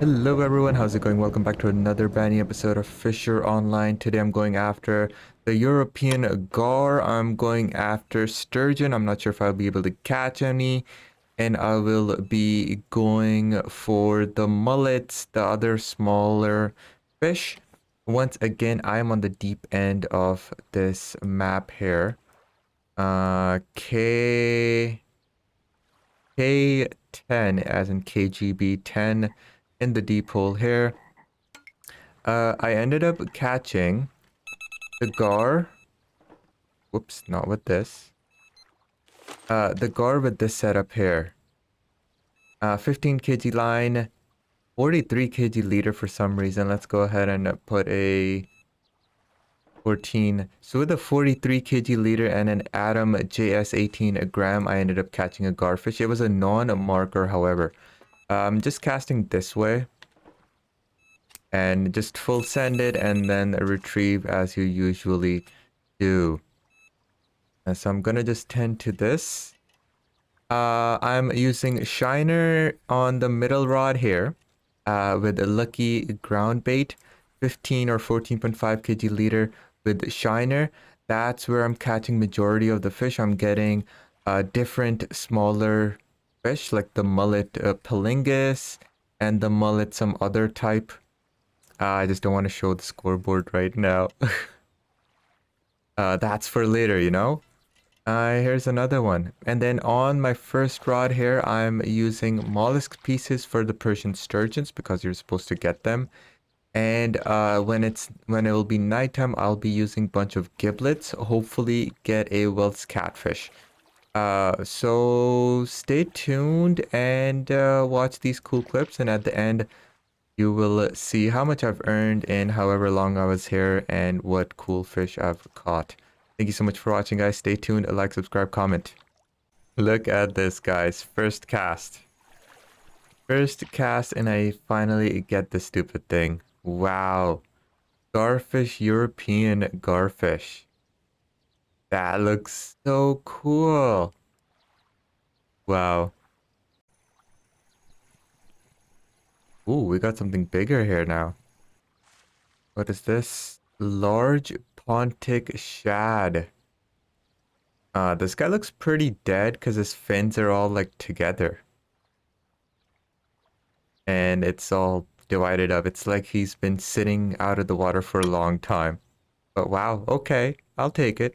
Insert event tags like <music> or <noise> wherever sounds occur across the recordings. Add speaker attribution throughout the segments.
Speaker 1: Hello everyone, how's it going? Welcome back to another Banny episode of Fisher Online. Today I'm going after the European gar. I'm going after sturgeon. I'm not sure if I'll be able to catch any. And I will be going for the mullets, the other smaller fish. Once again, I am on the deep end of this map here. Uh, K... K10 as in KGB 10 in the deep hole here. Uh, I ended up catching the gar. Whoops, not with this. Uh, the gar with this setup here. Uh, 15 kg line, 43 kg leader for some reason. Let's go ahead and put a 14. So with a 43 kg leader and an Atom JS18 a gram, I ended up catching a garfish. It was a non-marker, however. I'm um, just casting this way. And just full send it and then retrieve as you usually do. And so I'm gonna just tend to this. Uh, I'm using Shiner on the middle rod here uh, with a lucky ground bait. 15 or 14.5 kg leader with Shiner. That's where I'm catching majority of the fish. I'm getting uh, different smaller fish like the mullet uh, palingus and the mullet some other type. Uh, I just don't want to show the scoreboard right now. <laughs> uh, that's for later, you know? Uh, here's another one. And then on my first rod here, I'm using mollusk pieces for the Persian sturgeons because you're supposed to get them. And uh, when it's when it will be nighttime, I'll be using bunch of giblets. Hopefully get a Wels catfish. Uh, so stay tuned and uh, watch these cool clips and at the end you will see how much I've earned in however long I was here and what cool fish I've caught. Thank you so much for watching guys. Stay tuned, like, subscribe, comment. Look at this guys, first cast. First cast and I finally get the stupid thing. Wow. Garfish European Garfish. That looks so cool. Wow. Ooh, we got something bigger here now. What is this? Large Pontic Shad. Uh, this guy looks pretty dead because his fins are all like together. And it's all divided up. It's like he's been sitting out of the water for a long time. But wow, okay, I'll take it.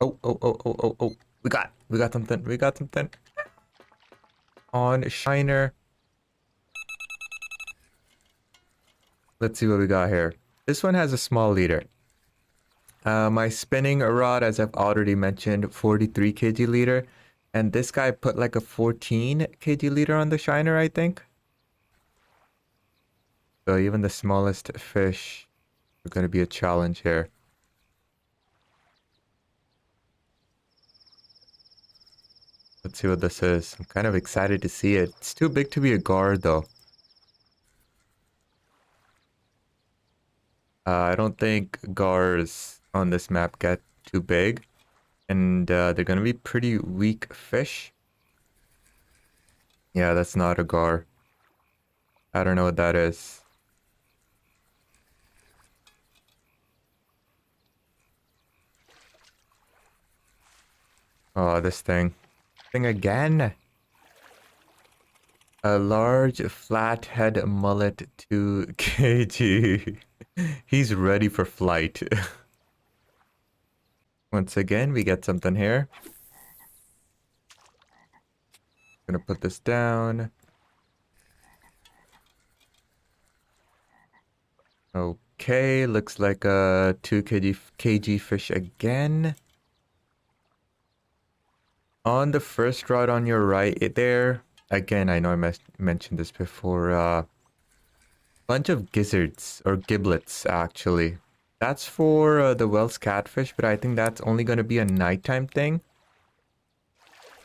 Speaker 1: Oh, oh, oh, oh, oh, oh. We got, we got something. We got something. On Shiner. Let's see what we got here. This one has a small leader. Uh, my spinning rod, as I've already mentioned, 43 kg leader. And this guy put like a 14 kg leader on the Shiner, I think. So even the smallest fish are going to be a challenge here. Let's see what this is. I'm kind of excited to see it. It's too big to be a guard though. Uh, I don't think gars on this map get too big. And uh, they're going to be pretty weak fish. Yeah, that's not a gar. I don't know what that is. Oh, this thing thing again. A large flathead mullet 2 <laughs> kg. He's ready for flight. <laughs> Once again, we get something here. Gonna put this down. Okay, looks like a 2 kg, kg fish again. On the first rod on your right it there, again, I know I mentioned this before, uh, bunch of gizzards, or giblets, actually. That's for uh, the Wels catfish, but I think that's only going to be a nighttime thing.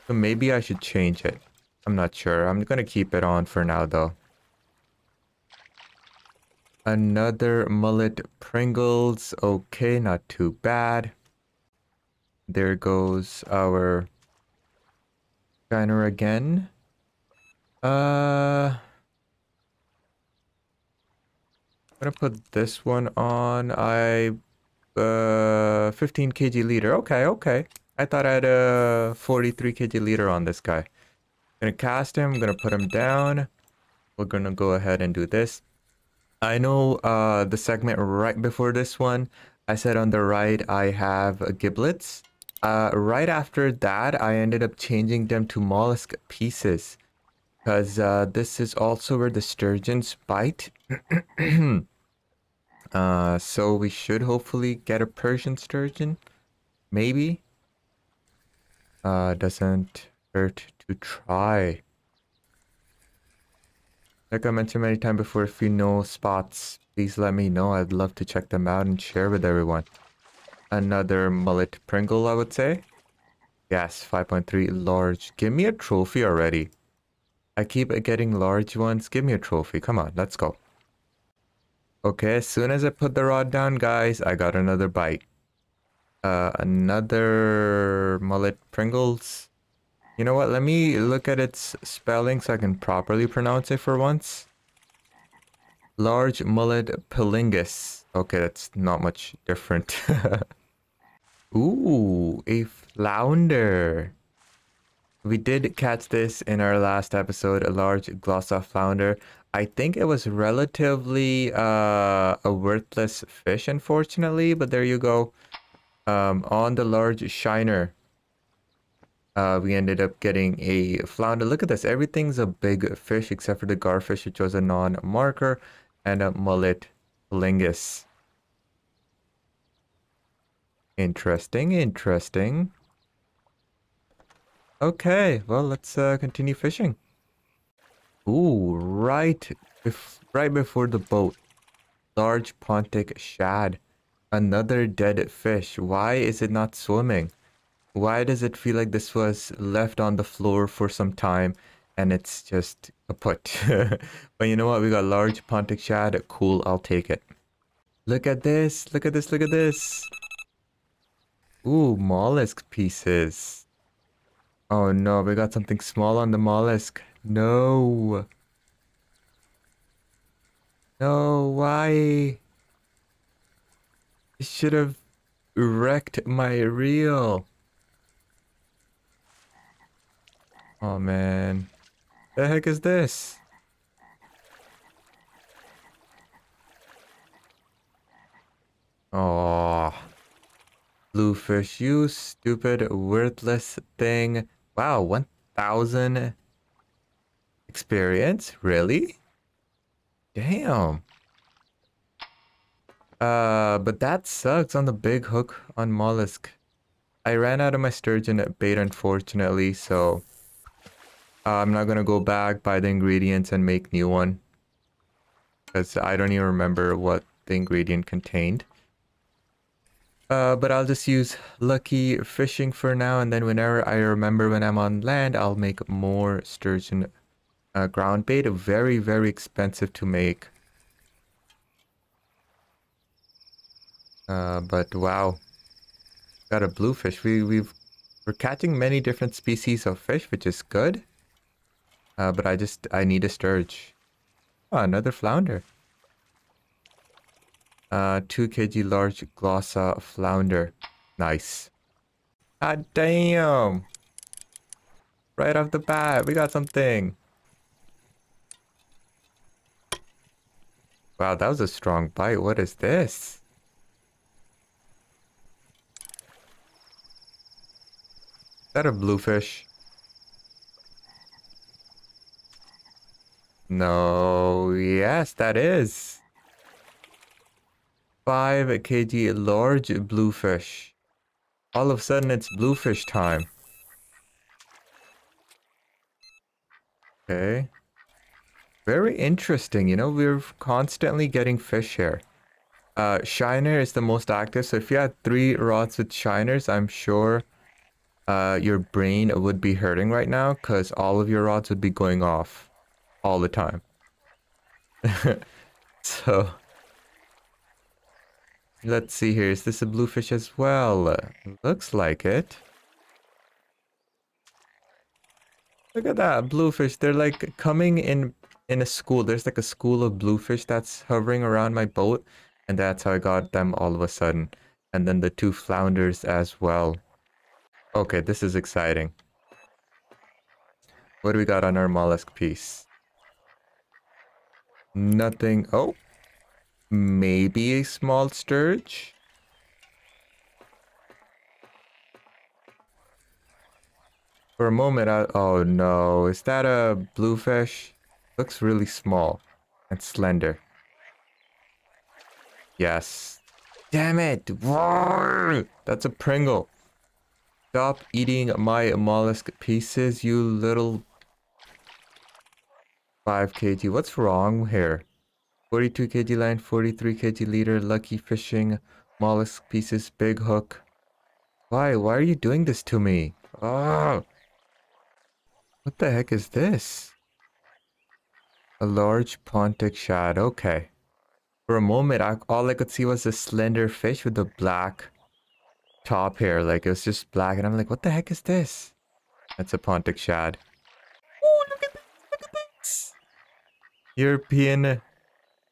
Speaker 1: So maybe I should change it. I'm not sure. I'm going to keep it on for now, though. Another mullet Pringles. Okay, not too bad. There goes our Shiner again. Uh, I'm gonna put this one on. I uh 15 kg liter. Okay, okay. I thought I had a 43 kg liter on this guy. Gonna cast him, gonna put him down. We're gonna go ahead and do this. I know uh the segment right before this one, I said on the right I have giblets. Uh, right after that, I ended up changing them to mollusk pieces because uh, this is also where the sturgeons bite. <clears throat> uh, so we should hopefully get a Persian sturgeon, maybe. Uh, doesn't hurt to try. Like I mentioned many times before, if you know spots, please let me know. I'd love to check them out and share with everyone. Another mullet Pringle, I would say. Yes, 5.3 large. Give me a trophy already. I keep getting large ones. Give me a trophy. Come on, let's go. Okay, as soon as I put the rod down, guys, I got another bite. Uh, another mullet Pringles. You know what? Let me look at its spelling so I can properly pronounce it for once. Large mullet Pilingus. Okay, that's not much different. <laughs> Ooh, a flounder. We did catch this in our last episode, a large glossa flounder. I think it was relatively uh, a worthless fish, unfortunately, but there you go. Um, on the large shiner, uh, we ended up getting a flounder. Look at this. Everything's a big fish except for the garfish, which was a non-marker, and a mullet lingus. Interesting, interesting. Okay, well, let's uh, continue fishing. Ooh, right, bef right before the boat. Large pontic shad. Another dead fish. Why is it not swimming? Why does it feel like this was left on the floor for some time and it's just a put? <laughs> but you know what? We got large pontic shad. Cool, I'll take it. Look at this. Look at this. Look at this. Ooh, mollusk pieces. Oh no, we got something small on the mollusk. No. No, why? Should have wrecked my reel. Oh man. The heck is this? Oh. Bluefish, you stupid, worthless thing. Wow, 1,000 experience? Really? Damn. Uh, but that sucks on the big hook on mollusk. I ran out of my sturgeon bait, unfortunately, so... Uh, I'm not gonna go back, buy the ingredients, and make new one. Because I don't even remember what the ingredient contained. Uh, but I'll just use lucky fishing for now and then whenever I remember when I'm on land I'll make more sturgeon uh, ground bait. Very very expensive to make. Uh, but wow. Got a bluefish. We, we've we're catching many different species of fish which is good. Uh, but I just I need a sturge. Oh, another flounder uh, 2 kg large glossa flounder. Nice. God damn! Right off the bat, we got something. Wow, that was a strong bite. What is this? Is that a bluefish? No, yes, that is. 5 kg large bluefish. All of a sudden it's bluefish time. Okay. Very interesting, you know, we're constantly getting fish here. Uh, Shiner is the most active, so if you had three rods with Shiners, I'm sure uh, your brain would be hurting right now because all of your rods would be going off all the time. <laughs> so Let's see here. Is this a bluefish as well? Looks like it. Look at that, bluefish. They're like coming in in a school. There's like a school of bluefish that's hovering around my boat. And that's how I got them all of a sudden. And then the two flounders as well. Okay, this is exciting. What do we got on our mollusk piece? Nothing. Oh, maybe a small sturge? For a moment, I... Oh no, is that a bluefish? Looks really small and slender. Yes. Damn it! That's a Pringle. Stop eating my mollusk pieces, you little 5 kg. What's wrong here? 42 kg line, 43 kg leader, lucky fishing, mollusk pieces, big hook. Why? Why are you doing this to me? Oh! What the heck is this? A large pontic shad. Okay. For a moment, I, all I could see was a slender fish with a black top here. Like, it was just black. And I'm like, what the heck is this? That's a pontic shad. Oh, look at this. Look at this. European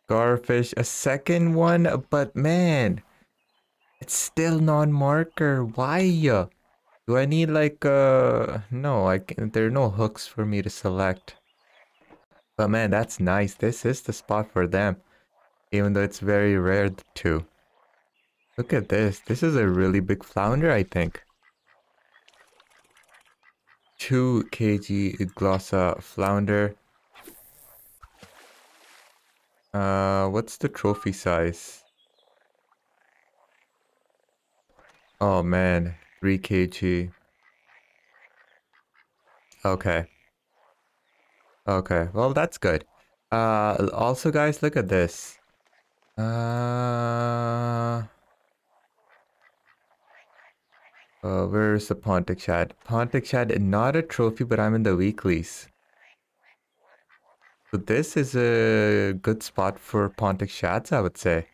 Speaker 1: garfish. A second one. But, man. It's still non-marker. Why? Do I need, like, uh... No, I can, there are no hooks for me to select. But, man, that's nice. This is the spot for them. Even though it's very rare too. Look at this. This is a really big flounder, I think. 2 kg glossa flounder. Uh, what's the trophy size? Oh man, 3 kg. Okay. Okay, well that's good. Uh, also guys, look at this. Uh... Uh, where's the Pontic Shad? Pontic Shad, not a trophy, but I'm in the weeklies. So this is a good spot for Pontic Shads, I would say.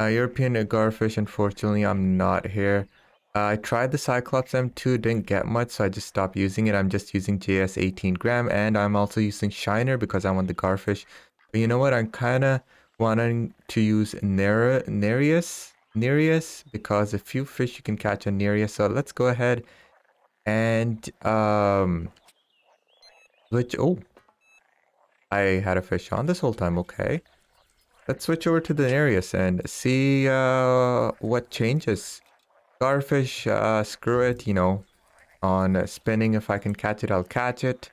Speaker 1: Uh, European Garfish, unfortunately, I'm not here. Uh, I tried the Cyclops M2, didn't get much, so I just stopped using it. I'm just using JS 18 gram, and I'm also using Shiner because I want the Garfish. But you know what? I'm kind of wanting to use Nereus Nereus because a few fish you can catch on Nereus. So let's go ahead and um switch. Oh, I had a fish on this whole time. Okay, let's switch over to the Nereus and see uh what changes. Garfish, uh, screw it. You know, on spinning. If I can catch it, I'll catch it.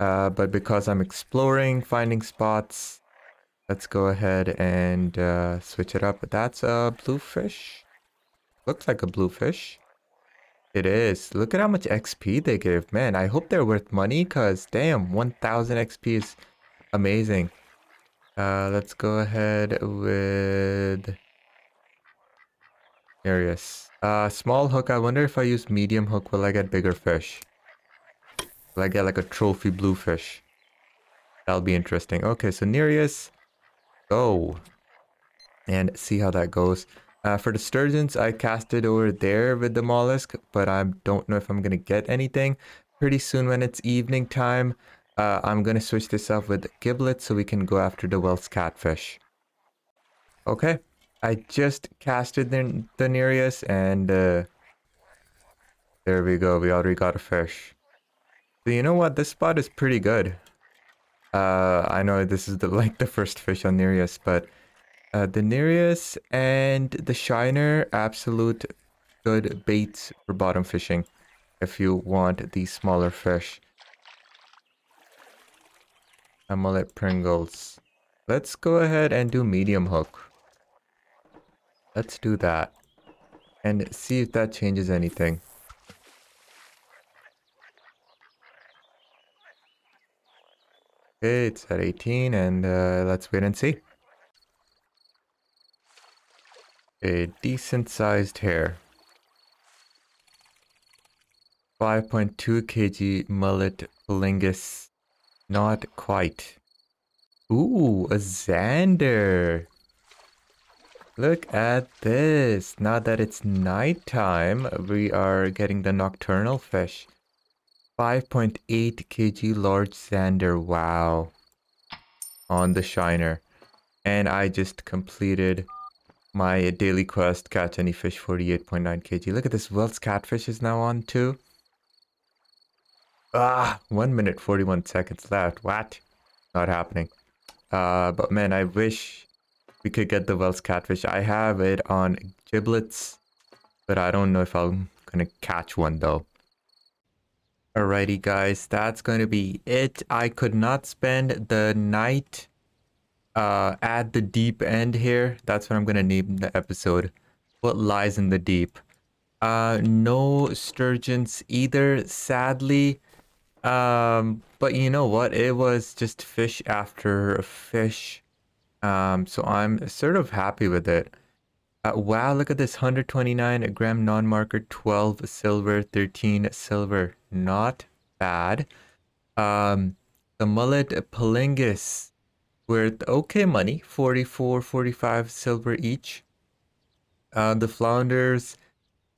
Speaker 1: Uh, but because I'm exploring, finding spots, Let's go ahead and uh, switch it up. That's a bluefish. Looks like a bluefish. It is. Look at how much XP they give. Man, I hope they're worth money because damn, 1000 XP is amazing. Uh, let's go ahead with Nereus. Uh, small hook. I wonder if I use medium hook, will I get bigger fish? Will I get like a trophy bluefish? That'll be interesting. Okay, so Nereus go and see how that goes. Uh, for the sturgeons, I casted over there with the mollusk, but I don't know if I'm going to get anything. Pretty soon when it's evening time, uh, I'm going to switch this up with giblet so we can go after the Welsh catfish. Okay, I just casted the, the Nereus and uh, there we go. We already got a fish. So you know what? This spot is pretty good. Uh, I know this is the <laughs> like the first fish on Nereus, but uh, the Nereus and the Shiner, absolute good baits for bottom fishing if you want these smaller fish. Amulet Pringles. Let's go ahead and do medium hook. Let's do that. And see if that changes anything. Okay, it's at 18 and uh, let's wait and see. A decent sized hair. 5.2 kg mullet lingus. Not quite. Ooh, a Zander. Look at this. Now that it's nighttime, we are getting the nocturnal fish. 5.8 kg large zander. Wow. on the Shiner. And I just completed my daily quest, catch any fish 48.9 kg. Look at this, Wels catfish is now on too. Ah, 1 minute 41 seconds left. What? Not happening. Uh, but man, I wish we could get the Wels catfish. I have it on giblets, but I don't know if I'm gonna catch one though. Alrighty guys, that's going to be it. I could not spend the night uh, at the deep end here. That's what I'm going to name the episode. What lies in the deep. Uh, no sturgeons either, sadly. Um, but you know what? It was just fish after fish. Um, so I'm sort of happy with it. Uh, wow, look at this 129 gram non-marker, 12 silver, 13 silver. Not bad. Um, the mullet palingus worth okay money, 44, 45 silver each. Uh, the flounders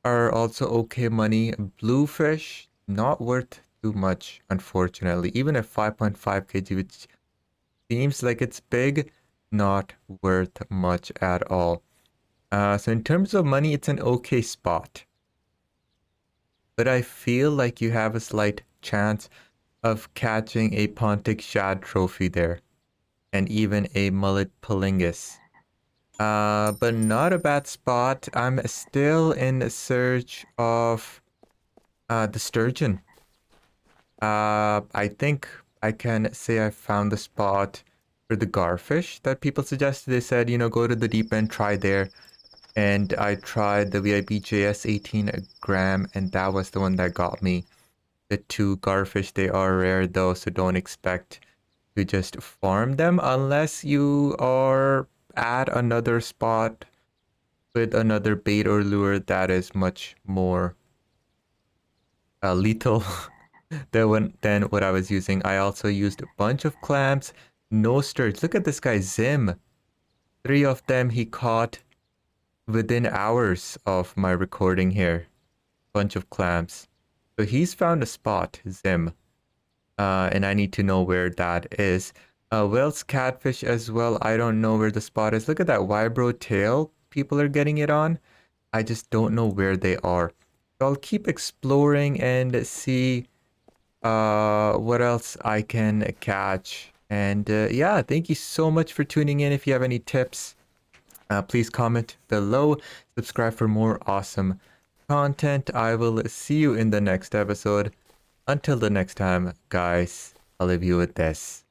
Speaker 1: are also okay money. Bluefish, not worth too much, unfortunately. Even at 5.5 kg, which seems like it's big, not worth much at all. Uh, so in terms of money, it's an okay spot. But I feel like you have a slight chance of catching a Pontic Shad trophy there. And even a Mullet Palingus. Uh, but not a bad spot. I'm still in search of uh, the sturgeon. Uh, I think I can say I found the spot for the garfish that people suggested. They said, you know, go to the deep end, try there and I tried the VIBJS 18 gram and that was the one that got me. The two garfish, they are rare though, so don't expect to just farm them unless you are at another spot with another bait or lure that is much more uh, lethal <laughs> than, than what I was using. I also used a bunch of clamps, no sturge. Look at this guy, Zim. Three of them he caught within hours of my recording here. Bunch of clams. So he's found a spot, Zim. Uh, and I need to know where that is. Uh, Wels catfish as well. I don't know where the spot is. Look at that vibro tail people are getting it on. I just don't know where they are. So I'll keep exploring and see uh, what else I can catch. And uh, yeah, thank you so much for tuning in. If you have any tips, uh, please comment below, subscribe for more awesome content. I will see you in the next episode. Until the next time, guys, I'll leave you with this.